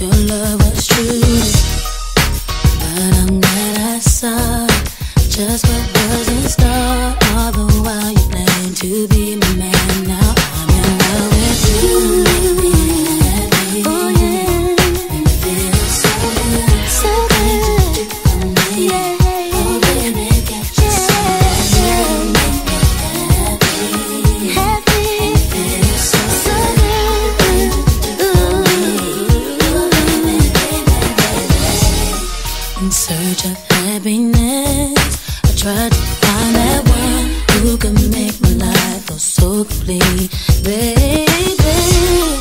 Your love was true, but I'm glad I saw just. search of happiness. I tried to find that one who could make my life go so complete, baby.